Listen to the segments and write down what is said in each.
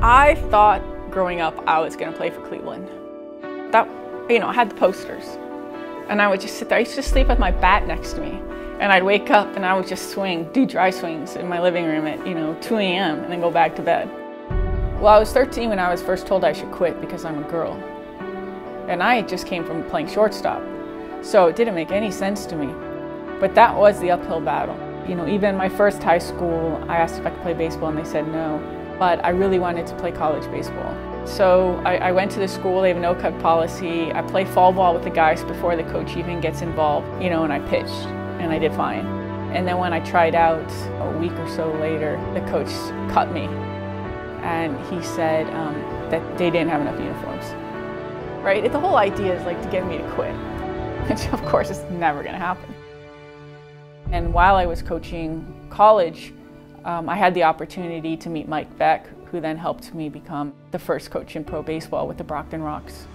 I thought growing up I was going to play for Cleveland. That, you know, I had the posters. And I would just sit there. I used to sleep with my bat next to me. And I'd wake up and I would just swing, do dry swings in my living room at, you know, 2 a.m. and then go back to bed. Well, I was 13 when I was first told I should quit because I'm a girl. And I just came from playing shortstop. So it didn't make any sense to me. But that was the uphill battle. You know, even my first high school, I asked if I could play baseball and they said no. But I really wanted to play college baseball. So I, I went to the school, they have no-cut policy. I play fall ball with the guys before the coach even gets involved, you know, and I pitched and I did fine. And then when I tried out a week or so later, the coach cut me and he said um, that they didn't have enough uniforms. Right? The whole idea is like to get me to quit, which of course is never going to happen. And while I was coaching college, um, I had the opportunity to meet Mike Beck, who then helped me become the first coach in pro baseball with the Brockton Rox.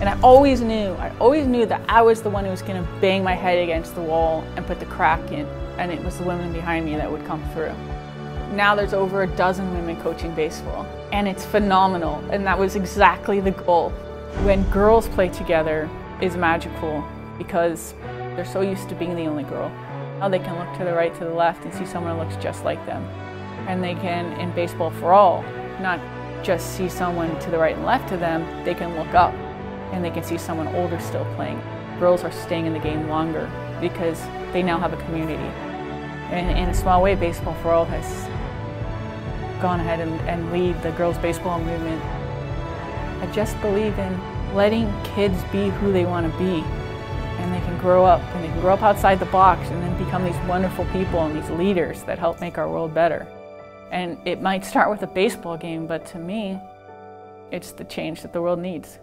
And I always knew, I always knew that I was the one who was going to bang my head against the wall and put the crack in, and it was the women behind me that would come through. Now there's over a dozen women coaching baseball, and it's phenomenal, and that was exactly the goal. When girls play together is magical because they're so used to being the only girl. Now they can look to the right, to the left, and see someone who looks just like them. And they can, in Baseball for All, not just see someone to the right and left to them, they can look up and they can see someone older still playing. Girls are staying in the game longer because they now have a community. And in a small way, Baseball for All has gone ahead and, and lead the girls' baseball movement. I just believe in letting kids be who they want to be and they can grow up and they can grow up outside the box and then become these wonderful people and these leaders that help make our world better. And it might start with a baseball game, but to me, it's the change that the world needs.